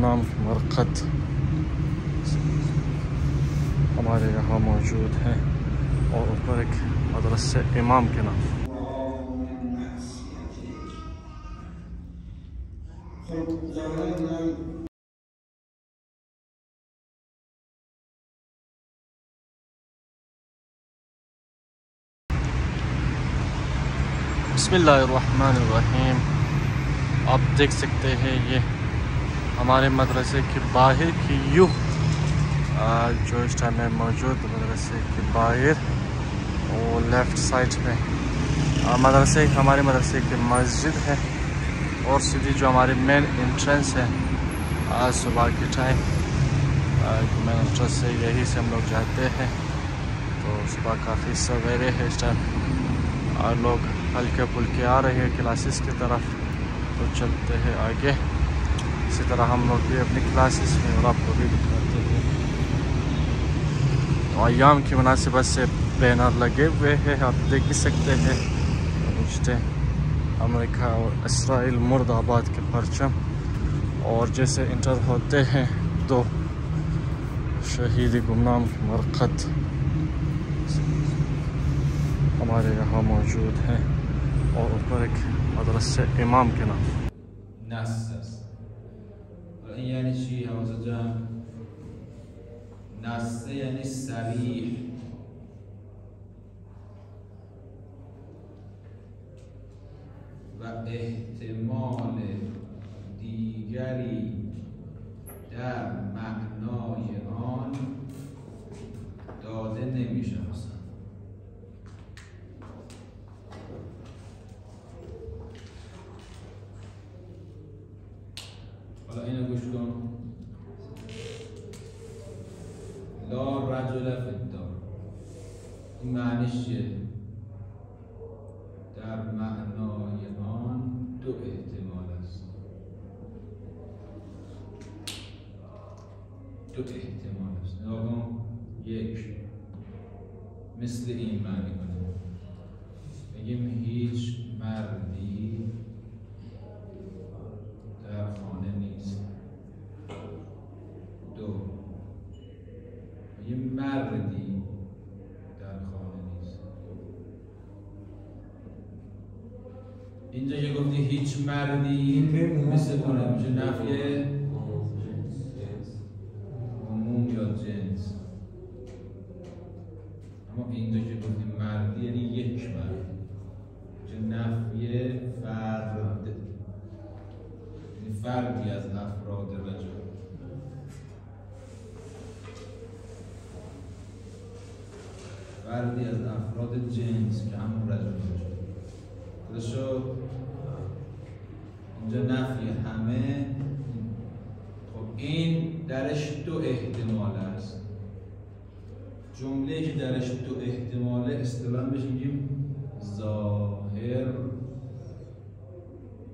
گمنام مرکت ہمارے یہاں موجود ہیں اور اوپر ایک مدرسے امام کے نام بسم اللہ الرحمن الرحیم۔ آپ دیکھ سکتے ہیں یہ ہمارے مدرسے کے باہر کی یو جو اس ٹائم میں موجود مدرسے کے باہر اور لیفٹ سائڈ میں۔ مدرسے، ہمارے مدرسے کی مسجد ہے۔ اور سیدھی جو ہماری مین انٹرنس ہے آج صبح کے ٹائم مین انٹرنس سے یہی سے ہم لوگ جاتے ہیں۔ تو صبح کافی سویرے ہے اس ٹائم اور لوگ ہلکے پھلکے آ رہے ہیں کلاسز کی طرف۔ تو چلتے ہیں آگے۔ اسی طرح ہم لوگ بھی اپنی کلاسز میں اور آپ کو بھی دکھاتے ہیں۔ تو ایام کی مناسبت سے بینر لگے ہوئے ہیں، آپ دیکھ بھی سکتے ہیں۔ رشتے امریکہ اور اسرائیل مرد آباد کے پرچم اور جیسے انٹر ہوتے ہیں تو شہید گمنام مرکت ہمارے یہاں موجود ہیں۔ اور اوپر ایک مدرسه امام که نام۔ این یعنی چی؟ حواظ جمع. نصه یعنی سریح و احتمال دیگری در معنای آن داده نمی شود حالا گوش کن. لا رجل فدار این معنیش چیه؟ در معنای آن دو احتمال است. دو احتمال است. نگاه یک. مثل این معنی کنیم بگیم هیچ مردی در خانه نیست دو یه مردی در خانه نیست اینجا که گفتی هیچ مردی مثل کنه میشه نفی عموم یا جنس؟ اما اینجا که گفتی مردی یعنی یک مرد. میشه نفی فرد؟ فردی از افراد رجل فردی از افراد جنس که همون رجل باشه شد اینجا نفی همه. خب این درش دو احتمال است. جمله که درش دو احتماله اصطلاح بهش میگیم ظاهر.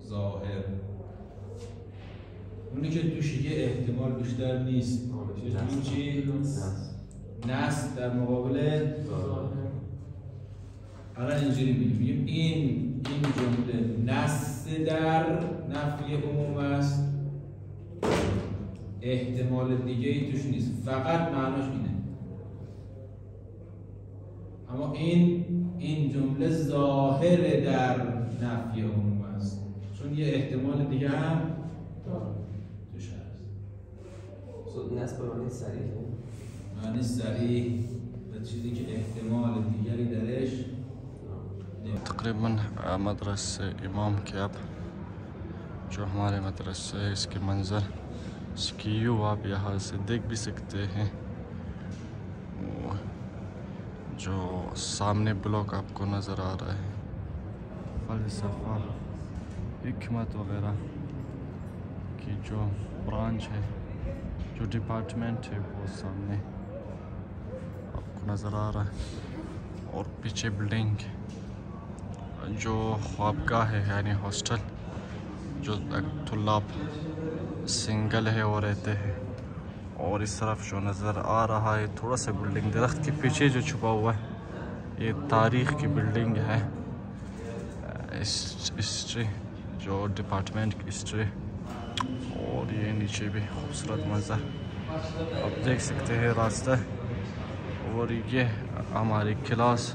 ظاهر. اونی که توش یه احتمال بیشتر نیست. چون چی؟ نست در مقابل الان اینجوری میگیم. این این جمله نست در نفی عموم است. احتمال دیگه ای توش نیست. فقط معناش اینه. اما این این جمله ظاهر در نفی عموم است. چون یه احتمال دیگه هم توش هست. نصب معنی سریح معنی سریح و چیزی که احتمال دیگری درش تقریباً مدرسے امام کے اب جو ہمارے مدرسے ہے، اس کے منظر، اس کی یو آپ یہاں سے دیکھ بھی سکتے ہیں۔ جو سامنے بلاک آپ کو نظر آ رہا ہے۔ فلسفہ حکمت وغیرہ کی جو برانچ ہے، جو ڈپارٹمنٹ ہے، وہ سامنے آپ کو نظر آ رہا ہے۔ اور پیچھے بلڈنگ۔ جو خوابگاہ ہے یعنی ہاسٹل، جو طلاب سنگل ہے وہ رہتے ہیں۔ اور اس طرف جو نظر آ رہا ہے، تھوڑا سا بلڈنگ درخت کے پیچھے جو چھپا ہوا ہے، یہ تاریخ کی بلڈنگ ہے۔ ہسٹری جو ڈپارٹمنٹ کی ہسٹری اور یہ نیچے بھی خوبصورت منظر۔ آپ دیکھ سکتے ہیں راستہ۔ اور یہ ہماری کلاس۔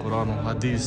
قران و حدیث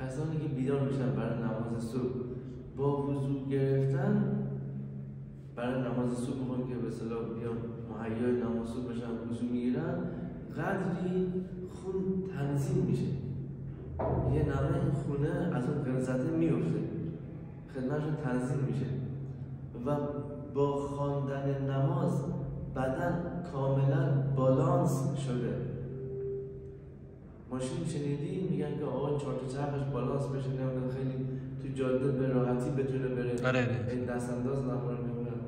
کسانی که بیدار میشن برای نماز صبح با وضوع گرفتن برای نماز صبح می‌خوان که به اصطلاح بیان نماز صبح بشن وضوع می‌گیرن قدری خون تنظیم میشه. یه نمه این خونه از اون غلظته میفته خدمتشون تنظیم میشه. و با خواندن نماز بدن کاملا بالانس شده. ماشین شنیدی؟ میگن که آقا چهار تا چرخش بالانس بشه نمی‌دونم خیلی تو جاده به راحتی بتونه بره. آره، آره. این دست انداز نمی‌دونم.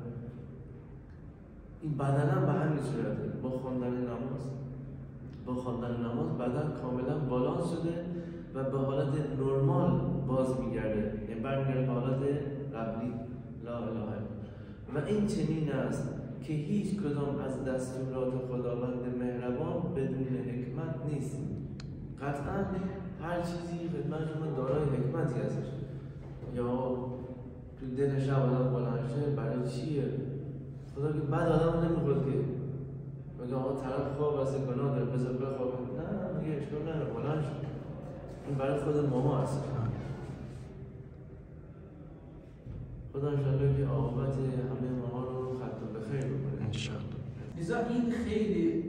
این بدن هم به همین صورته با خواندن نماز. با خواندن نماز بدن کاملا بالانس شده و به حالت نرمال باز میگرده. یعنی برمیگرده به حالت قبلی. لا اله. و این چنین است که هیچ کدام از دستورات خداوند مهربان بدون حکمت نیست. قطعا هر چیزی خدمت شما دارای حکمتی هستش. یا تو دل شب آدم بلند شه برای چیه؟ خدا که بعد آدم نمی‌خواد که بگه آقا طرف خواب است گناه داره بذار بخوابه. نه میگه اشکال نداره. بلند این برای خود ماما هست. خدا انشالله که عاقبت همه ماها رو خط به خیر بکنه. انشاءالله لذا این خیلی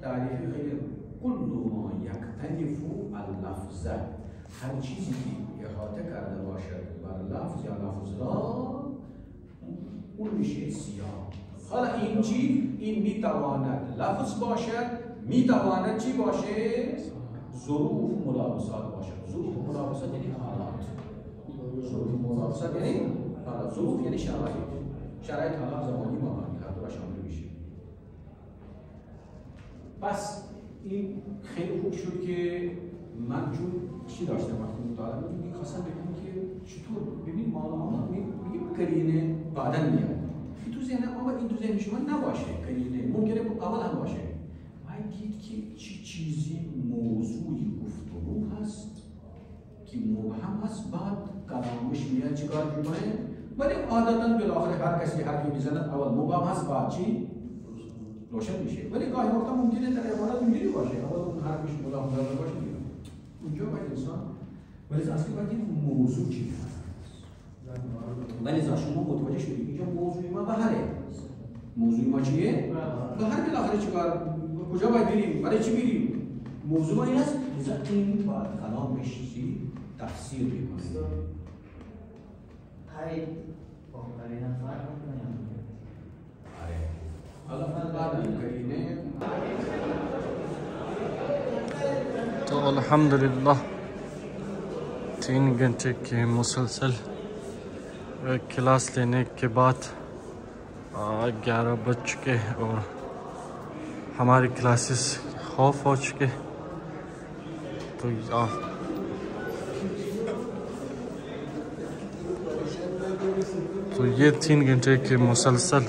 تعریفی خیلی کل ما یکتنف اللفظ. هر چیزی که احاطه کرده باشد بر لفظ یا لفظ را اون میشه سیاه. حالا این چی؟ این می‌تواند لفظ باشد می‌تواند چی باشه؟ ظروف ملابسات باشد. ظروف ملابسات یعنی حالات ظروف ملابسات یعنی حالات ظروف یعنی شرایط. شرایط حالا زمانی مکانی هر دو شامل میشه. پس این خیلی خوب شد که من چون چی داشتم وقتی مطالعه می‌کنم می‌خواستم بگم که چطور؟ ببین معلومات میگه کرینه بعدا میاد. این تو ذهن اما این تو ذهن شما نباشه کرینه ممکنه اول هم باشه. باید دید که چی چیزی موضوعی گفتگو هست که مبهم هست. بعد کلامش میاد چیکار می‌کنه ولی عادتا بالاخره هر کسی حرفی می‌زنه اول مبهم هست بعد چی؟ روشن میشه. ولی گاهی وقتا ممکنه در عبارت اینجوری باشه. اول اون حرفش مدام داره باشه. اونجا باید انسان ولی اصلی باید این موضوع چی؟ هست ولی از شما متوجه شدید اینجا موضوع ما بهره. موضوع ما چیه؟ بهر بالاخره چیکار کجا باید بریم؟ برای چی بریم موضوع ما این است. این باید کلامش چی؟ تفسیر می‌کنه تو الحمدللہ تین گھنٹے کے مسلسل کلاس لینے کے بعد گیارہ بج چکے اور ہماری کلاسز خوف ہو چکے تو تو یہ تین گھنٹے کے مسلسل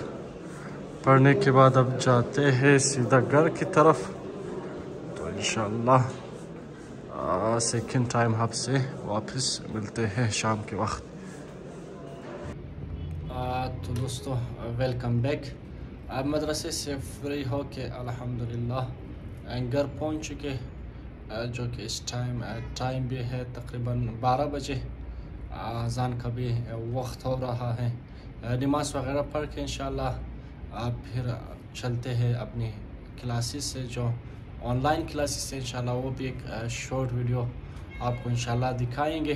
پڑھنے کے بعد اب جاتے ہیں سیدھا گھر کی طرف۔ تو انشاءاللہ سیکنڈ ٹائم آپ سے واپس ملتے ہیں شام کے وقت۔ تو دوستو ویلکم بیک اب مدرسے سے فری ہو کے الحمدللہ گھر پہنچ چکے۔ جو کہ اس ٹائم ٹائم بھی ہے تقریباً بارہ بجے۔ اذان کا بھی وقت ہو رہا ہے۔ نماز وغیرہ پڑھ کے انشاءاللہ آپ پھر چلتے ہیں اپنی کلاسز سے، جو آن لائن کلاسز سے انشاءاللہ وہ بھی ایک شارٹ ویڈیو آپ کو انشاءاللہ دکھائیں گے۔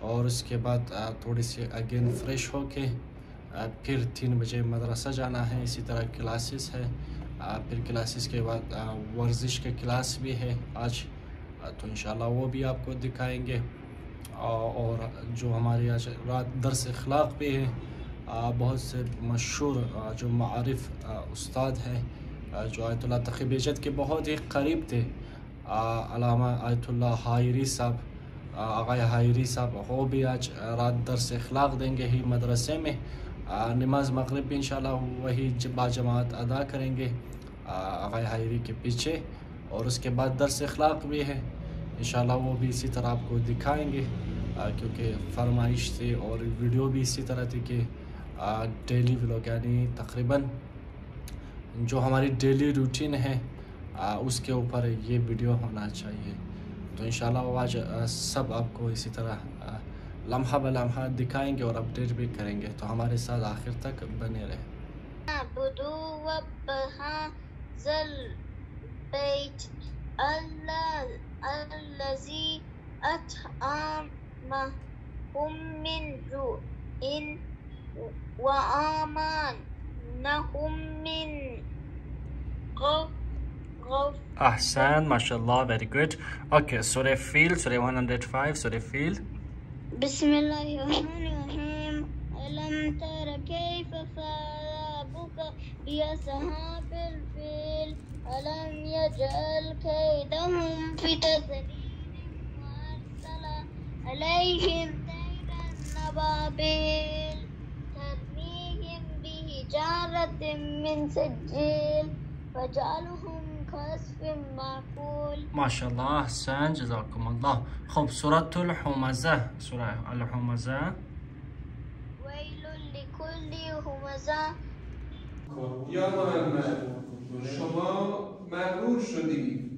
اور اس کے بعد تھوڑی سی اگین فریش ہو کے پھر تین بجے مدرسہ جانا ہے۔ اسی طرح کلاسز ہے۔ پھر کلاسز کے بعد ورزش کے کلاس بھی ہے۔ آج تو انشاءاللہ وہ بھی آپ کو دکھائیں گے۔ اور جو ہمارے آج رات درس اخلاق بھی ہے بہت سے مشہور جو معارف استاد ہیں جو آیت اللہ تقی بیجت کے بہت ہی قریب تھے۔ علامہ آیت اللہ حائری صاحب آ، آغا حائری صاحب وہ بھی آج رات درس اخلاق دیں گے ہی مدرسے میں۔ نماز مغرب بھی انشاءاللہ وہی با جماعت ادا کریں گے آغا حیری کے پیچھے۔ اور اس کے بعد درس اخلاق بھی ہے انشاءاللہ وہ بھی اسی طرح آپ کو دکھائیں گے کیونکہ فرمائش تھی اور ویڈیو بھی اسی طرح تھی کہ ڈیلی ولاگ یعنی تقریباً جو ہماری ڈیلی روٹین ہے اس کے اوپر یہ ویڈیو ہونا چاہیے۔ تو انشاءاللہ وہ آج سب آپ کو اسی طرح لمحہ بہ لمحہ دکھائیں گے اور اپڈیٹ بھی کریں گے۔ تو ہمارے ساتھ آخر تک بنے رہیں اعبدوا الذي أطعمهم من جوع وآمنهم من غف أحسن ما شاء الله very good. Okay سورة فيل سورة 105 سورة فيل بسم الله الرحمن الرحيم. ألم تر كيف فعل ربك بأصحاب الفيل؟ ألم يجعل كيدهم في تذليل وأرسل عليهم طيرا نبابيل ترميهم بحجارة من سجيل وجعلهم كصف معقول. ما شاء الله أحسن جزاكم الله. خب سورة الحمزة. سورة الحمزة. ويل لكل همزة يا المال شما مغرور شدی.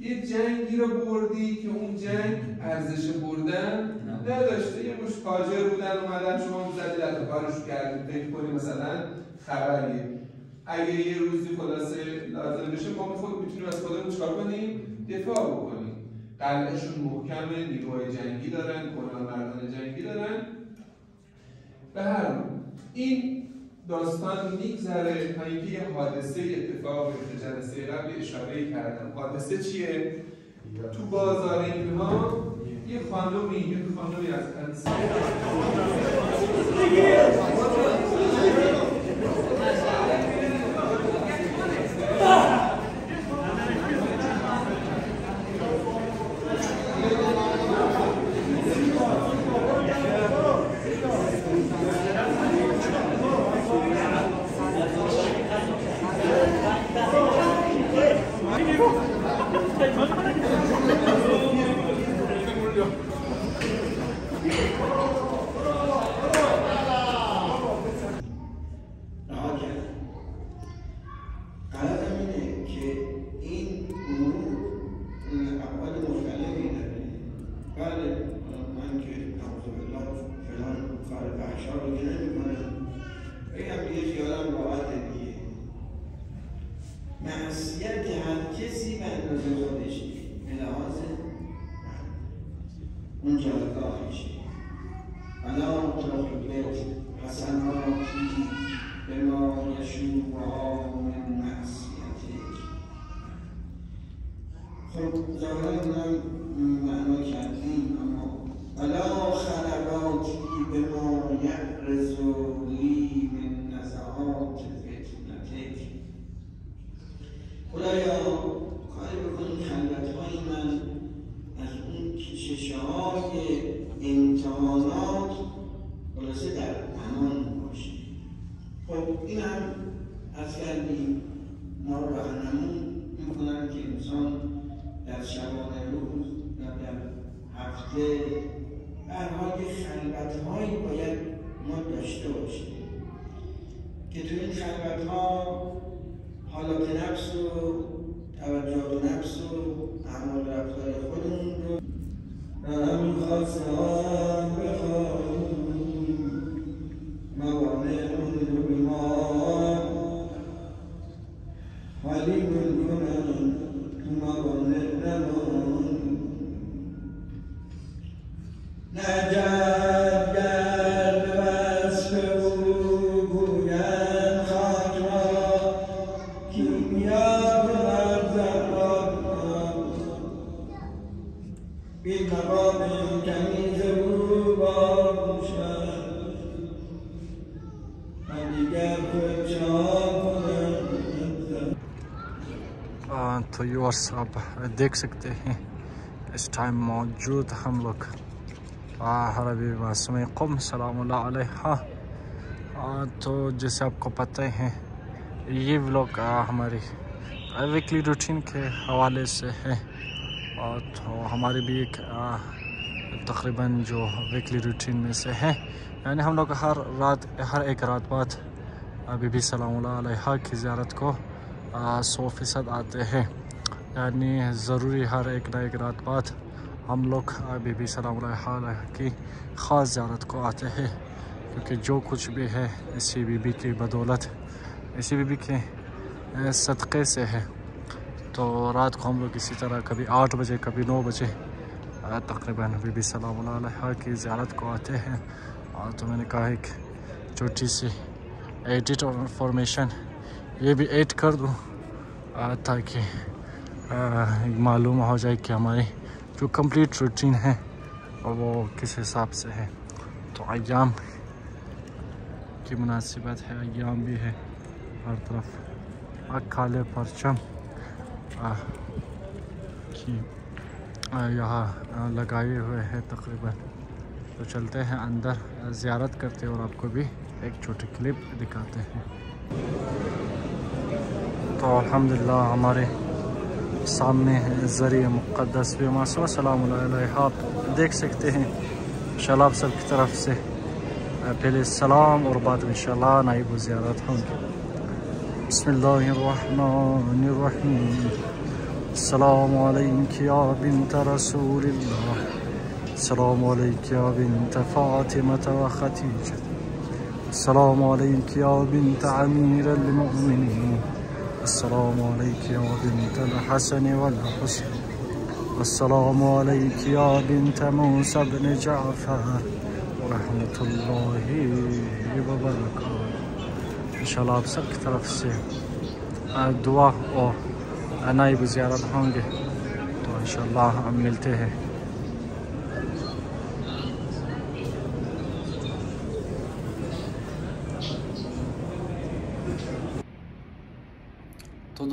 یه جنگی رو بردی که اون جنگ ارزش بردن نداشته. یه مش تاجر بودن اومدن شما هم زدی در کارش کردی. فکر کنی مثلا خبریه اگه یه روزی خلاصه لازم بشه ما خود می‌تونیم از خودمون چکار کنیم؟ دفاع بکنیم. قلعهشون محکمه نیروهای جنگی دارن کلاه مردان جنگی دارن. به هر این داستان میگذره تا اینکه یه حادثه اتفاق بیفته جلسه قبل اشاره کردم. حادثه چیه؟ تو بازار اینها یه خانومی یه خانومی از انصار اون جایگاهشه بلا تحبت حسناتی به ما یشوعا من معصیتک خب ظاهرا اینم معنای ما رو راهنمون می‌کنن که انسان در شبانه روز و در هفته حال یه خلوتهایی باید ما داشته باشیم که تو این خلوتها حالات نفس و توجهات نفس و اعمال رفتار خودمون رو همین خواسته ها ومن لمن دیکھ سکتے ہیں۔ اس ٹائم موجود ہم لوگ۔ حربی معصوم قم سلام اللہ علیہ تو جیسے آپ کو پتہ ہے، یہ ولاگ ہماری ویکلی روٹین کے حوالے سے ہے۔ اور تو ہماری بھی ایک تقریباً جو ویکلی روٹین میں سے ہے۔ یعنی ہم لوگ ہر رات، ہر ایک رات بعد بی بی سلام اللہ علیہ کی زیارت کو سو فیصد آتے ہیں۔ یعنی ضروری ہر ایک نہ ایک رات بعد ہم لوگ بی بی سلام علیہ کی خاص زیارت کو آتے ہیں، کیونکہ جو کچھ بھی ہے، اسی بی بی کی بدولت، اسی بی بی کے صدقے سے ہے۔ تو رات کو ہم لوگ اسی طرح کبھی آٹھ بجے، کبھی نو بجے تقریباً بی بی سلام علیہ کی زیارت کو آتے ہیں۔ اور تو میں نے کہا ایک چھوٹی سی ایڈٹ اور انفارمیشن یہ بھی ایڈ کر دوں تاکہ معلوم ہو جائے کہ ہماری جو کمپلیٹ روٹین ہے وہ کس حساب سے ہے۔ تو ایام کی مناسبت ہے، ایام بھی ہے۔ ہر طرف کالے، پرچم۔ کی یہاں لگائے ہوئے ہیں تقریباً۔ تو چلتے ہیں اندر، زیارت کرتے ہیں اور آپ کو بھی ایک چھوٹی کلپ دکھاتے ہیں۔ تو الحمدللہ، ہمارے سامنے ہے ذریعہ مقدس بھی معصوم السلام علیہ آپ دیکھ سکتے ہیں انشاءاللہ آپ سب کی طرف سے پہلے سلام اور بعد میں انشاءاللہ نائب و زیارت ہوں گے بسم اللہ الرحمن الرحیم السلام علیک یا بنت رسول اللہ السلام السلام عليك يا بنت الحسن والحسن. السلام عليك يا بنت موسى بن جعفر. ورحمة الله وبركاته. إن شاء الله بسك طرف السيف الدواء أو أنا بزيارة حونجي إن شاء الله عملته.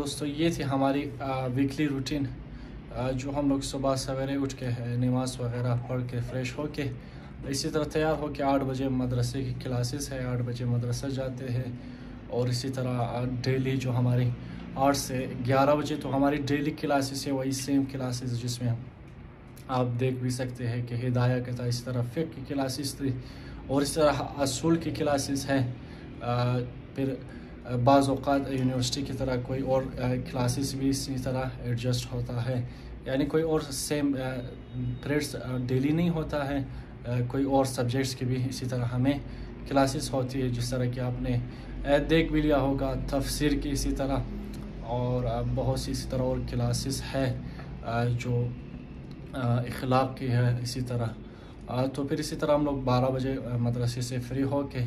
دوستو یہ تھی ہماری ویکلی روٹین جو ہم لوگ صبح سویرے اٹھ کے ہے، نماز وغیرہ پڑھ کے فریش ہو کے اسی طرح تیار ہو کے آٹھ بجے مدرسے کی کلاسز ہے آٹھ بجے مدرسہ جاتے ہیں اور اسی طرح ڈیلی جو ہماری آٹھ سے گیارہ بجے تو ہماری ڈیلی کلاسز ہے وہی سیم کلاسز جس میں آپ دیکھ بھی سکتے ہیں کہ ہدایہ کے تھا اس طرح فقہ کی کلاسز تھی اور اس طرح اصول کی کلاسز ہیں پھر بعض اوقات یونیورسٹی کی طرح کوئی اور کلاسز بھی اسی طرح ایڈجسٹ ہوتا ہے۔ یعنی کوئی اور سیم پریڈس ڈیلی نہیں ہوتا ہے۔ کوئی اور سبجیکٹس کی بھی اسی طرح ہمیں کلاسز ہوتی ہے، جس طرح کہ آپ نے دیکھ بھی لیا ہوگا، تفسیر کی اسی طرح۔ اور بہت سی اسی طرح اور کلاسز ہے جو اخلاق کی ہے اسی طرح۔ تو پھر اسی طرح ہم لوگ بارہ بجے مدرسے سے فری ہو کے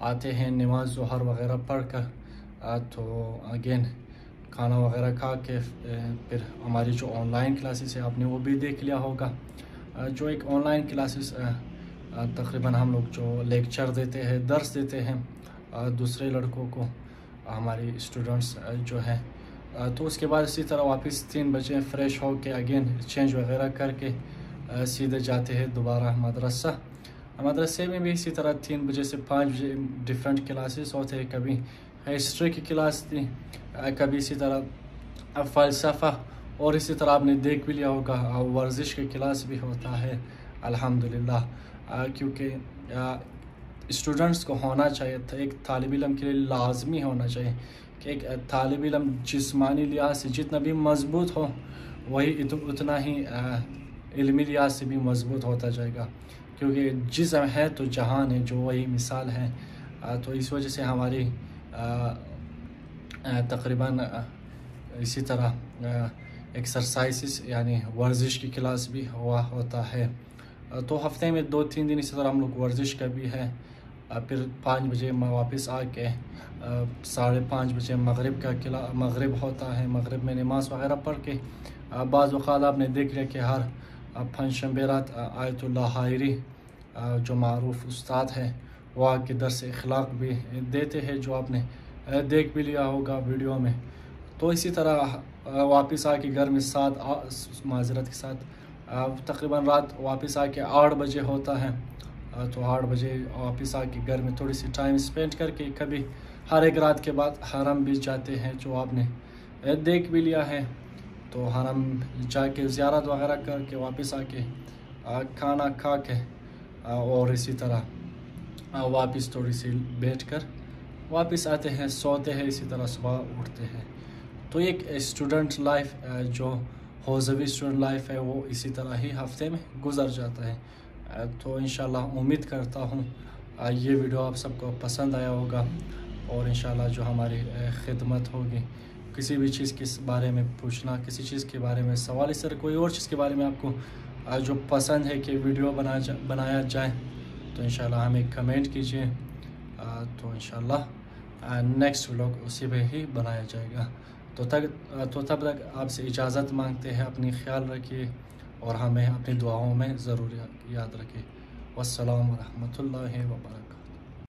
آتے ہیں، نماز، ظہر وغیرہ پڑھ کر۔ تو اگین کھانا وغیرہ کھا کے پھر ہماری جو آن لائن کلاسز ہے آپ نے وہ بھی دیکھ لیا ہوگا۔ جو ایک آن لائن کلاسز تقریباً ہم لوگ جو لیکچر دیتے ہیں، درس دیتے ہیں دوسرے لڑکوں کو ہماری اسٹوڈنٹس جو ہیں۔ تو اس کے بعد اسی طرح واپس تین بجے فریش ہو کے اگین چینج وغیرہ کر کے سیدھے جاتے ہیں دوبارہ مدرسہ۔ مدرسے میں بھی اسی طرح تین بجے سے پانچ بجے ڈفرینٹ کلاسز ہوتے ہیں۔ کبھی ہسٹری کی کلاس تھی۔ کبھی اسی طرح فلسفہ اور اسی طرح آپ نے دیکھ بھی لیا ہوگا ورزش کی کلاس بھی ہوتا ہے۔ الحمدللہ کیونکہ اسٹوڈنٹس کو ہونا چاہیے تھا، ایک طالب علم کے لیے لازمی ہونا چاہیے کہ ایک طالب علم جسمانی لحاظ سے جتنا بھی مضبوط ہو، وہی اتنا ہی علمی لحاظ سے بھی مضبوط ہوتا جائے گا۔ کیونکہ جسم ہے تو جہان ہے، جو وہی مثال ہے۔ تو اس وجہ سے ہماری تقریباً اسی طرح ایکسرسائزز یعنی ورزش کی کلاس بھی ہوا ہوتا ہے۔ تو ہفتے میں دو تین دن اسی طرح ہم لوگ ورزش کا بھی ہے۔ پھر پانچ بجے میں واپس آ کے ساڑھے پانچ بجے مغرب کا کلا مغرب ہوتا ہے مغرب میں نماز وغیرہ پڑھ کے بعض اوقات آپ نے دیکھ لیا کہ ہر آ، پنجشنبے رات آیت اللہ حائری جو معروف استاد ہے وہ کے درس اخلاق بھی دیتے ہیں جو آپ نے دیکھ بھی لیا ہوگا ویڈیو میں۔ تو اسی طرح واپس آ کے گھر میں سات معذرت کے ساتھ تقریباً رات واپس آ کے آٹھ بجے ہوتا ہے۔ تو آٹھ بجے واپس آ کے گھر میں تھوڑی سی ٹائم اسپینڈ کر کے کبھی ہر ایک رات کے بعد حرم بھی جاتے ہیں جو آپ نے دیکھ بھی لیا ہے۔ تو ہم جا کے زیارت وغیرہ کر کے واپس آ کے کھانا کھا کے اور اسی طرح۔ ہاں، واپس تھوڑی سی بیٹھ کر واپس آتے ہیں، سوتے ہیں، اسی طرح صبح اٹھتے ہیں۔ تو ایک اسٹوڈنٹ لائف جو حوضوی اسٹوڈنٹ لائف ہے، وہ اسی طرح ہی ہفتے میں گزر جاتا ہے۔ تو انشاءاللہ امید کرتا ہوں یہ ویڈیو آپ سب کو پسند آیا ہوگا۔ اور انشاءاللہ جو ہماری خدمت ہوگی، کسی بھی چیز کے بارے میں پوچھنا، کسی چیز کے بارے میں سوال، اس طرح کوئی اور چیز کے بارے میں آپ کو جو پسند ہے کہ ویڈیو بنا جا، بنایا جائے تو انشاءاللہ ہمیں کمنٹ کیجیے تو انشاءاللہ نیکسٹ ولاگ اسی پہ ہی بنایا جائے گا۔ تو تک تو تب تک آپ سے اجازت مانگتے ہیں، اپنی خیال رکھیے اور ہمیں اپنی دعاؤں میں ضرور یاد رکھیے۔ والسلام ورحمۃ اللہ وبرکاتہ۔